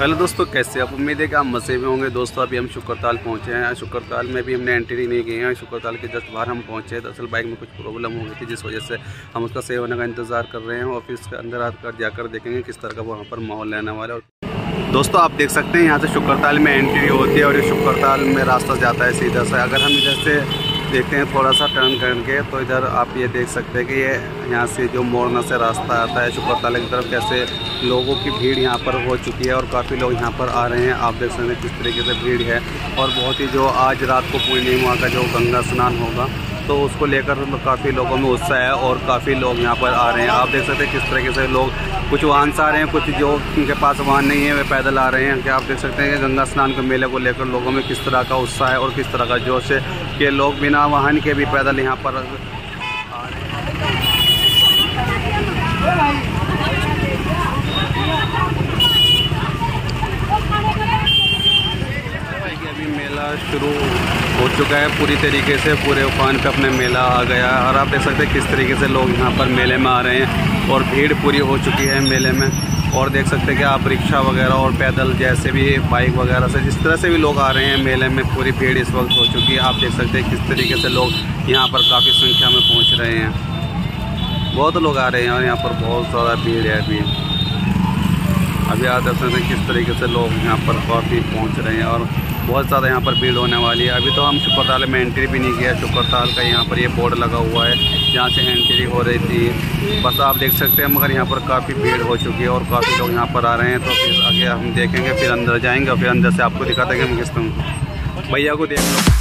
Hello दोस्तों, कैसे आप? उम्मीद है कि आप मज़े में होंगे। दोस्तों, अभी हम शुक्रताल पहुँचे हैं। शुक्रताल में भी हमने एंट्री नहीं की है। शुक्रताल के जस्ट बाहर हम पहुँचे दरअसल बाइक में कुछ प्रॉब्लम हो गई थी, जिस वजह से हम उसका सेव होने का इंतज़ार कर रहे हैं ऑफ़िस के अंदर आकर जाकर देखेंगे किस तरह का वहाँ पर माहौल रहने वाला है। दोस्तों, आप देख सकते हैं यहाँ से शुक्रताल में एंट्री होती है और ये शुक्रताल में रास्ता जाता है सीधा सा। अगर हम इधर से देखते हैं थोड़ा सा टर्न करके। तो इधर आप ये देख सकते हैं कि ये यहाँ से जो मोड़ना से रास्ता आता है शुक्रताल की तरफ़ कैसे लोगों की भीड़ यहाँ पर हो चुकी है और काफ़ी लोग यहाँ पर आ रहे हैं। आप देख सकते हैं किस तरीके से भीड़ है और बहुत ही जो आज रात को पूर्णिमा का जो गंगा स्नान होगा तो उसको लेकर तो काफ़ी लोगों में उत्साह है और काफ़ी लोग यहाँ पर आ रहे हैं। आप देख सकते हैं किस तरीके से लोग कुछ वाहन से आ रहे हैं, कुछ जो उनके पास वाहन नहीं है, वे पैदल आ रहे हैं। कि आप देख सकते हैं कि गंगा स्नान के मेले को लेकर लोगों में किस तरह का उत्साह है और किस तरह का जोश है कि लोग बिना वाहन के भी पैदल यहाँ पर आ रहे हैं शुरू हो चुका है पूरी तरीके से, पूरे उफान पे अपने मेला आ गया है। और आप देख सकते हैं किस तरीके से लोग यहाँ पर मेले में आ रहे हैं और भीड़ पूरी हो चुकी है मेले में। और देख सकते हैं कि आप रिक्शा वगैरह और पैदल जैसे भी बाइक वगैरह से, जिस तरह से भी लोग आ रहे हैं मेले में, पूरी भीड़ इस वक्त हो चुकी है। आप देख सकते हैं किस तरीके से लोग यहाँ पर काफ़ी संख्या में पहुँच रहे हैं। बहुत लोग आ रहे हैं और यहाँ पर बहुत ज़्यादा भीड़ है अभी। अभी आप देख सकते हैं किस तरीके से लोग यहाँ पर काफ़ी पहुँच रहे हैं और बहुत ज़्यादा यहाँ पर भीड़ होने वाली है। अभी तो हम शुक्रताल में एंट्री भी नहीं किया। शुक्रताल का यहाँ पर ये बोर्ड लगा हुआ है, जहाँ से एंट्री हो रही थी। बस आप देख सकते हैं, मगर यहाँ पर काफ़ी भीड़ हो चुकी है और काफ़ी लोग यहाँ पर आ रहे हैं। तो फिर आगे हम देखेंगे, फिर अंदर जाएँगे फिर अंदर से आपको हैं कि हम किस भैया को देख लो।